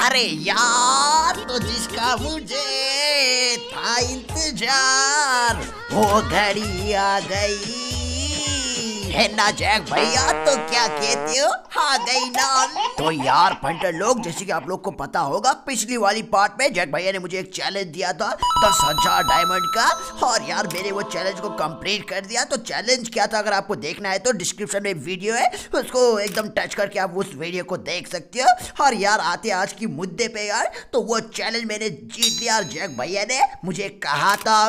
अरे यार तो जिसका मुझे था इंतज़ार वो घड़ी आ गई। है ना, जैक भैया? तो क्या कहते हो? आ गई ना तो यार, पंटर लोग, जैसे कि आप लोग को पता होगा, पिछली वाली पार्ट में जैक भैया ने मुझे एक चैलेंज दिया था, दस हज़ार डायमंड का। और यार, मैंने वो चैलेंज को कंप्लीट कर दिया। तो चैलेंज क्या था, अगर आपको देखना है तो डिस्क्रिप्शन में वीडियो है। उसको एकदम टच करके आप उस वीडियो को देख सकते हो। और यार, आते आज की मुद्दे पे यार। तो वो चैलेंज मैंने जीत लिया और जैक भैया ने मुझे कहा था।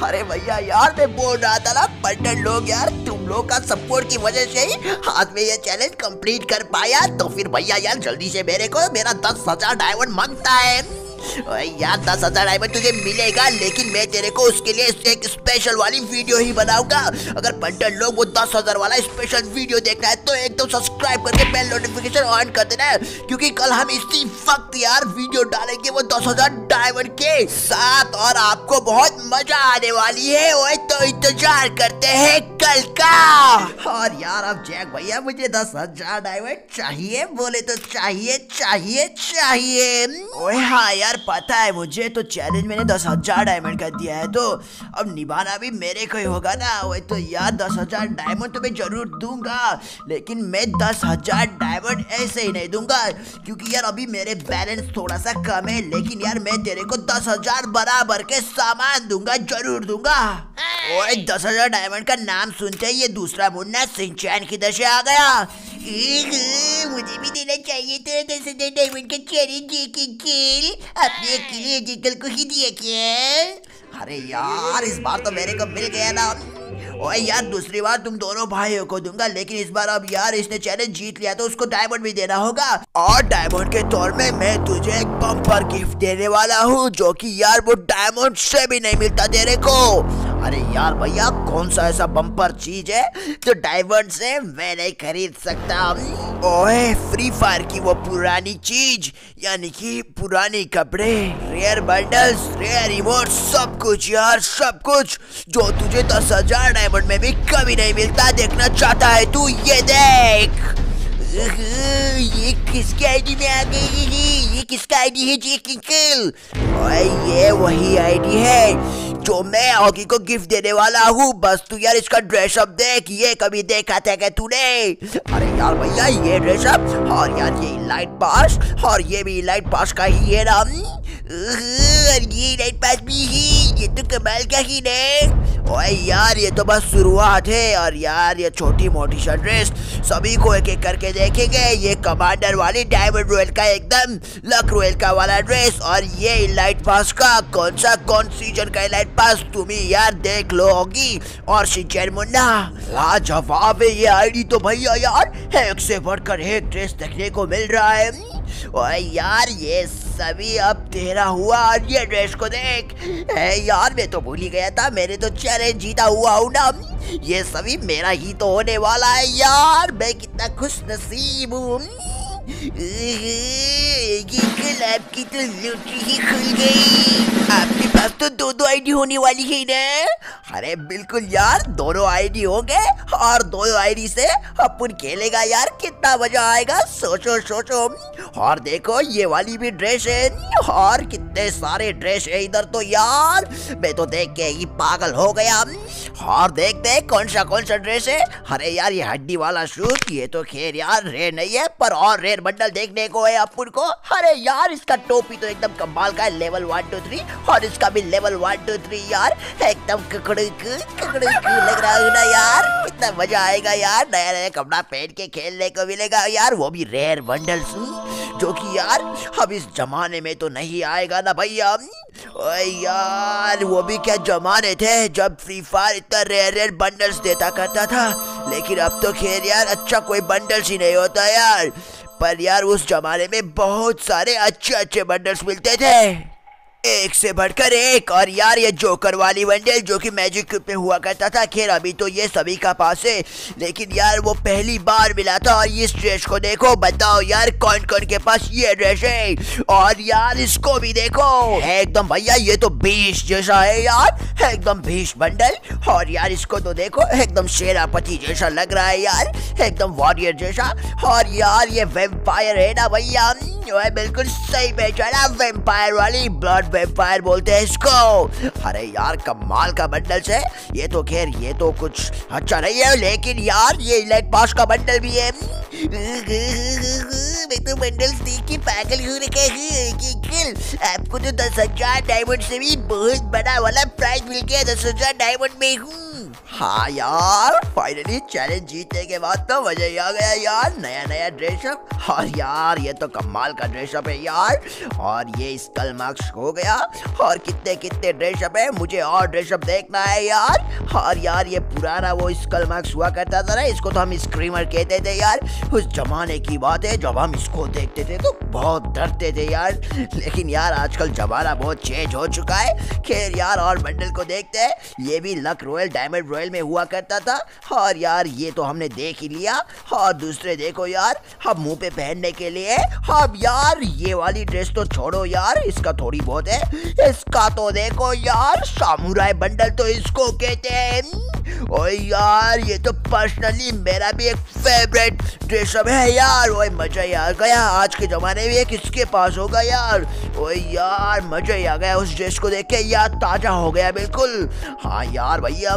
अरे भैया यार, मैं बोल रहा था ना पटन लोग यार, तुम लोग का सपोर्ट की वजह से ही आज में ये चैलेंज कंप्लीट कर पाया। तो फिर भैया यार, जल्दी से मेरे को, मेरा दस हज़ार डायमंड माँगता है। यार, दस हज़ार डायमंड तुझे मिलेगा, लेकिन मैं तेरे को उसके लिए एक स्पेशल वाली वीडियो ही बनाऊँगा अगर पंटर लोग वो दस हज़ार वाला स्पेशल वीडियो देखना है तो एकदम तो सब्सक्राइब करके बेल नोटिफिकेशन ऑन कर देना है क्योंकि कल हम इसी वक्त यार वीडियो डालेंगे वो दस हज़ार डायमंड के साथ, और आपको बहुत मज़ा आने वाली है। वो तो इंतज़ार करते हैं कल का। और यार, अब जैक भैया, मुझे दस हज़ार डायमंड चाहिए, बोले तो चाहिए चाहिए चाहिए। हाँ यार यार, पता है मुझे तो चैलेंज मैंने दस हज़ार डायमंड का दिया है तो अब निभाना भी मेरे को ही होगा ना। वही तो यार, दस हज़ार डायमंड तो मैं ज़रूर दूँगा, लेकिन मैं दस हज़ार डायमंड ऐसे ही नहीं दूँगा, क्योंकि यार अभी मेरे बैलेंस थोड़ा सा कम है, लेकिन यार मैं तेरे को दस हज़ार बराबर के सामान दूँगा, ज़रूर दूँगा। ओए, दस हज़ार डायमंड का नाम सुनते ही ये दूसरा मुन्ना सिंचैन की दशा आ गया। मुझे भी देना चाहिए तो दस हज़ार डायमंड का चैलेंज अपने अकेले जिंगल को ही। दिया क्या अरे यार, इस बार तो मेरे को मिल गया ना। ओए यार, दूसरी बार तुम दोनों भाइयों को दूँगा, लेकिन इस बार अब यार इसने चैलेंज जीत लिया तो उसको डायमंड भी देना होगा। और डायमंड के तौर में मैं तुझे एक बम्पर गिफ्ट देने वाला हूँ, जो कि यार वो डायमंड से भी नहीं मिलता तेरे को। अरे यार भैया, कौन सा ऐसा बम्पर चीज़ है जो डायमंड से मैं नहीं खरीद सकता? ओए फ्री फायर की वो पुरानी चीज़, यानी कि पुरानी कपड़े रेयर बंडल्स रेयर रिमोट सब कुछ यार, सब कुछ। जो तुझे दस हज़ार डायमंड में भी कभी नहीं मिलता, देखना चाहता है तू, ये देख। ये किसकी आईडी में आ गई ये किसका आईडी है? जी किंकल ये वही आईडी है। जो मैं हॉकी को गिफ्ट देने वाला हूँ। बस तू यार इसका ड्रेसअप देख। ये कभी देखा था क्या तूने? अरे यार भैया, ये ड्रेसअप और यार ये लाइट पास और ये भी लाइट पास का ही है ना। ये लाइट पास भी ही। ये तो कमाल का ही नहीं ओए यार, ये तो बस शुरुआत है और यार, ये छोटी मोटी ड्रेस सभी को एक एक करके देखेंगे। ये कमांडर वाली डायमंड रोयल का एकदम लक रोयल का वाला ड्रेस और ये लाइट पास का कौन सा, कौन सीज़न का लाइट पास तुम ही यार देख लो होगी। और सिंचन मुन्ना, लाजवाब है ये आईडी तो भैया यार, एक से बढ़कर एक ड्रेस देखने को मिल रहा है। ओए यार, ये सभी अब तेरा हुआ और ये ड्रेस को देख है यार मैं तो भूल ही गया था मैंने तो चैलेंज जीता हुआ हूँ ना ये सभी मेरा ही तो होने वाला है यार मैं कितना खुश नसीब हूँ की तो लूटी ही खुल गई आपके पास तो दो दो आईडी होने वाली है ना? अरे बिल्कुल यार, दोनों आईडी हो गए और दोनों आईडी से अपन खेलेगा यार, कितना मज़ा आएगा, सोचो सोचो। और देखो, ये वाली भी ड्रेस है, और कितने सारे ड्रेस है इधर तो यार। मैं तो देख के ही पागल हो गया। और देख देख कौन सा कौन सा ड्रेस है? अरे यार, ये हड्डी वाला शूट ये तो खेर यार रेयर नहीं है, पर और रेयर बंडल देखने को है अपन को। अरे यार, इसका टोपी तो एकदम कमाल का है लेवल वन टू थ्री और इसका भी लेवल वन टू थ्री यार एकदम लग रहा है ना यार कितना मज़ा आएगा यार नया नया कपड़ा पहन के खेलने को मिलेगा यार वो भी रेयर बंडल जो कि यार अब इस जमाने में तो नहीं आएगा ना भैया यार वो भी क्या जमाने थे जब फ्री फायर इतना रेयर रेयर बंडल्स देता करता था लेकिन अब तो खैर यार अच्छा कोई बंडल्स ही नहीं होता यार पर यार उस जमाने में बहुत सारे अच्छे अच्छे बंडल्स मिलते थे एक से बढ़कर एक। और यार, ये जोकर वाली वनडे जो कि मैजिक पे हुआ करता था, खैर, अभी तो ये सभी का पास है। लेकिन यार, वो पहली बार मिला था, और इस ड्रेस को देखो, बताओ यार कौन कौन के पास ये ड्रेस है? और यार, इसको भी देखो। एकदम भैया, ये तो बीस जैसा है यार। एकदम बीस बंडल और यार, इसको तो देखो एकदम शेरापति जैसा लग रहा है यार। एकदम वॉरियर जैसा। और यार, ये वेम्पायर है ना भैया। ओए बिल्कुल सही पहचाना वेम्पायर वाली ब्लड वेम्पायर बोलते हैं इसको। अरे यार, कमाल का बंडल से। ये तो खैर, ये तो कुछ अच्छा नहीं है, लेकिन यार, ये इलाइट पास का बंडल भी है। मैं तो बंडल देख के पागल हो रखा है आपको तो दस हज़ार डायमंड से भी बहुत बड़ा वाला प्राइज मिल गया, दस हज़ार डायमंड में हूँ। हाँ यार फाइनली चैलेंज जीतने के बाद तो मज़ा ही आ गया यार नया नया ड्रेसअप और यार, ये तो कमाल का ड्रेसअप है यार। और ये स्कल मार्क्स हो गया। और कितने कितने ड्रेसअप है, मुझे और ड्रेसअप देखना है यार। और यार, ये पुराना वो स्कल मार्क्स हुआ करता था ना, इसको तो हम स्क्रीमर कहते थे यार। उस जमाने की बात है, जब हम इसको देखते थे तो बहुत डरते थे यार। लेकिन यार, आजकल जमाना बहुत चेंज हो चुका है। खैर यार, और बंडल को देखते हैं। ये भी लक रॉयल डायमंड रॉयल में हुआ करता था। और यार, ये तो हमने देख ही लिया। और दूसरे देखो यार, हम मुँह पे पहनने के लिए। अब यार, ये वाली ड्रेस तो छोड़ो यार, इसका थोड़ी बहुत है। इसका तो देखो यार, सामुराई बंडल तो इसको कहते हैं। ओ यार, ये तो पर्सनली मेरा भी एक फेवरेट ड्रेसअप है यार। ओए, मज़ा ही आ गया। आज के जमाने में किसके पास होगा यार? ओ यार, मज़ा ही आ गया उस ड्रेस को देख के। यार, ताज़ा हो गया बिल्कुल। हाँ यार भैया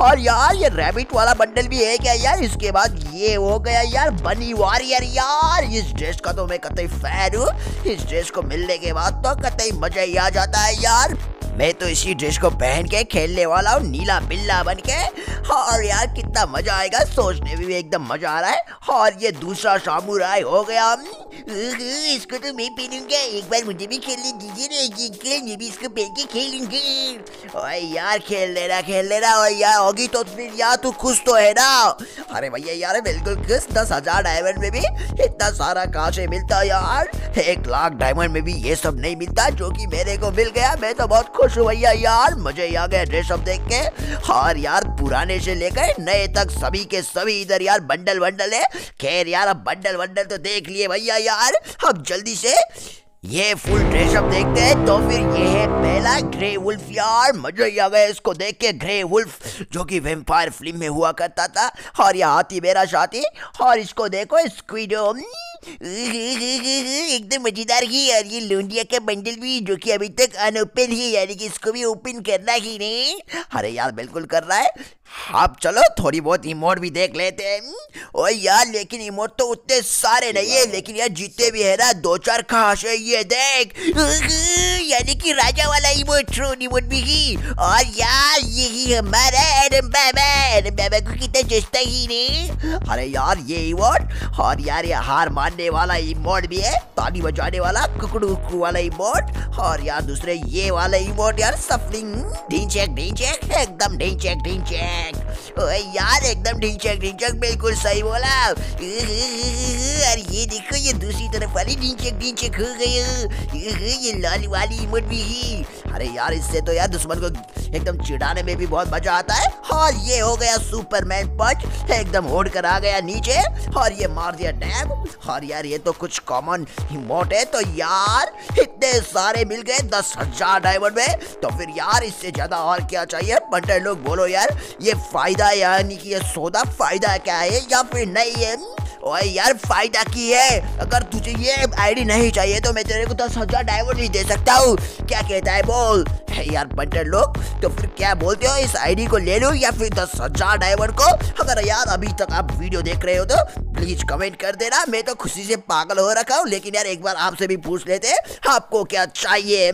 और यार, ये रैबिट वाला बंडल भी है क्या यार? इसके बाद ये हो गया यार बनी वॉरियर यार। इस ड्रेस का तो मैं कतई फ़ैन हूँ। इस ड्रेस को मिलने के बाद तो कतई मज़ा ही आ जाता है यार। मैं तो इसी ड्रेस को पहन के खेलने वाला हूँ, नीला बिल्ला बन के। और यार, कितना मज़ा आएगा, सोचने में भी एकदम मज़ा आ रहा है। और ये दूसरा सामुराई हो गया। इसको तो मैं पहनूँगा। एक बार मुझे भी खेलने दीजिए ना भी इसको पहन के खेलूँगी। ओए यार, खेल लेना खेल लेना और यार, होगी तो फिर यार, तू खुश तो है ना? अरे भैया यार, बिल्कुल खुश। दस हज़ार डायमंड में भी इतना सारा कहाँ मिलता यार। एक लाख डायमंड में भी ये सब नहीं मिलता, जो कि मेरे को मिल गया। मैं तो बहुत खुश हूँ भैया यार मज़े आ गया ड्रेसअप देख के। और यार, पुराने से लेकर नए तक सभी के सभी इधर यार बंडल बंडल है। खैर यार, अब बंडल बंडल तो देख लिए भैया यार। अब जल्दी से ये फुल ड्रेसअप देखते हैं। तो फिर ये है पहला ग्रे वुल्फ यार। मज़ा ही आ गया इसको देख के ग्रे वुल्फ जो कि वेम्पायर फ़िल्म में हुआ करता था। और ये हाथी, मेरा साथी। और इसको देखो स्क्वीडो एकदम मज़ेदार ही और ये लोंडिया का बंडल भी, जो कि अभी तक अनओपन है यानी कि इसको भी ओपन करना ही नहीं। अरे यार, बिल्कुल कर रहा है। आप चलो, थोड़ी बहुत इमोट भी देख लेते हैं। ओ यार, लेकिन इमोट तो उतने सारे नहीं है, लेकिन यार, जीते भी है ना दो चार खास है, ये देख। यानी कि राजा वाला इमोट, ट्रोन इमोट भी ही। और यार, यही हमारा एडम बाबा एडम बाबा को कितना जचता ही नहीं। अरे यार, ये इमोट। और यार, ये हार मानने वाला इमोट भी है, ताली बजाने वाला कुकड़ू कुकड़ू वाला इमोट, और यार दूसरे ये वाला इमोट यार, सफलिंग, ढींचेक चेक ढींग चेक एकदम ढींचेक चेक ढींग चेक ओए यार, एकदम ढींचेक ढींचेक चेक बिल्कुल सही बोला। अरे ये देखो, ये दूसरी तरफ़ वाली ढींचेक ढींचेक हो गई ये लाल वाली इमोट भी ही। अरे यार, इससे तो यार दुश्मन को एकदम चिढ़ाने में भी बहुत मज़ा आता है। और ये हो गया सुपरमैन पंच एकदम ओढ़ कर आ गया नीचे। और ये मार दिया डैब और यार, ये तो कुछ कॉमन इमोट है। तो यार, इतने सारे मिल गए दस हज़ार डायमंड में। तो फिर यार, इससे ज़्यादा और क्या चाहिए? बंटर लोग बोलो यार, ये फ़ायदा यानी कि ये सौदा फ़ायदा क्या है या फिर नहीं है? ओए यार, फ़ायदा की है। अगर तुझे ये आईडी नहीं चाहिए तो मैं तेरे को दस हज़ार डायमंड नहीं दे सकता हूँ। क्या कहता है? बोल। है यार, बंटर लोग तो फिर क्या बोलते हो? इस आईडी को ले लो या फिर दस हज़ार डायमंड को? अगर यार, अभी तक आप वीडियो देख रहे हो तो प्लीज़ कमेंट कर देना। मैं तो खुशी से पागल हो रखा हूँ, लेकिन यार, एक बार आपसे भी पूछ लेते आपको क्या चाहिए?